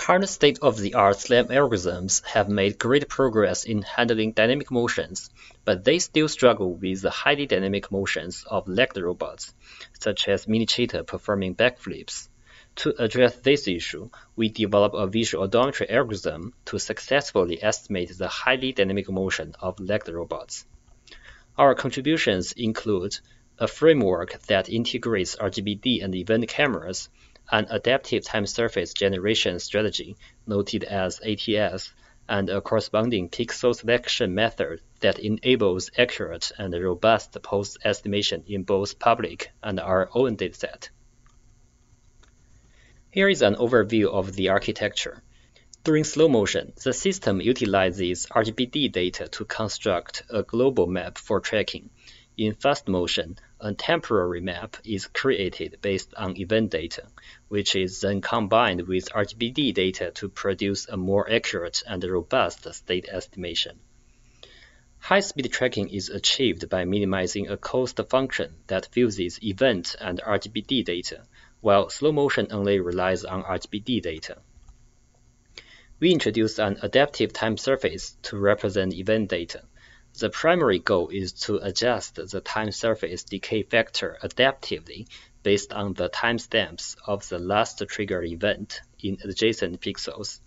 Current state-of-the-art SLAM algorithms have made great progress in handling dynamic motions, but they still struggle with the highly dynamic motions of legged robots, such as mini cheetah performing backflips. To address this issue, we developed a visual odometry algorithm to successfully estimate the highly dynamic motion of legged robots. Our contributions include a framework that integrates RGBD and event cameras an adaptive time surface generation strategy, noted as ATS, and a corresponding pixel selection method that enables accurate and robust pose estimation in both public and our own dataset. Here is an overview of the architecture. During slow motion, the system utilizes RGBD data to construct a global map for tracking. In fast motion, a temporary map is created based on event data, which is then combined with RGBD data to produce a more accurate and robust state estimation. High-speed tracking is achieved by minimizing a cost function that fuses event and RGBD data, while slow motion only relies on RGBD data. We introduced an adaptive time surface to represent event data. The primary goal is to adjust the time surface decay factor adaptively based on the timestamps of the last trigger event in adjacent pixels.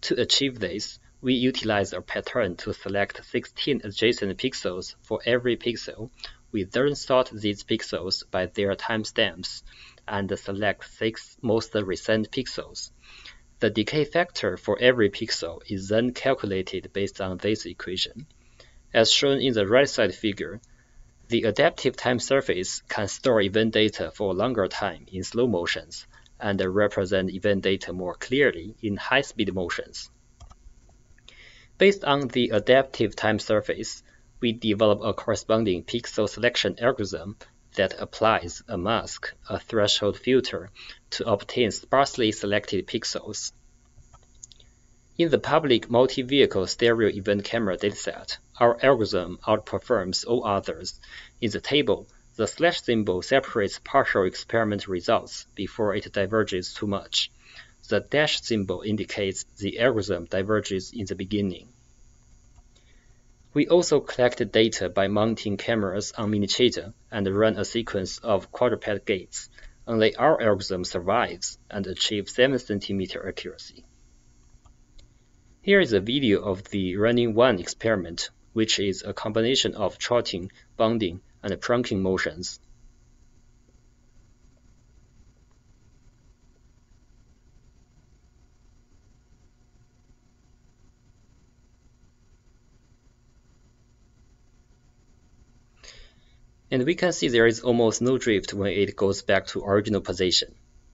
To achieve this, we utilize a pattern to select 16 adjacent pixels for every pixel. We then sort these pixels by their timestamps and select six most recent pixels. The decay factor for every pixel is then calculated based on this equation. As shown in the right side figure, the adaptive time surface can store event data for a longer time in slow motions and represent event data more clearly in high-speed motions. Based on the adaptive time surface, we develop a corresponding pixel selection algorithm that applies a mask, a threshold filter, to obtain sparsely selected pixels. In the public multi-vehicle stereo event camera dataset, our algorithm outperforms all others. In the table, the slash symbol separates partial experiment results before it diverges too much. The dash symbol indicates the algorithm diverges in the beginning. We also collected data by mounting cameras on mini cheetah and run a sequence of quadruped gaits. Only our algorithm survives and achieves 7 cm accuracy. Here is a video of the running one experiment, which is a combination of trotting, bounding, and pronking motions. And we can see there is almost no drift when it goes back to original position.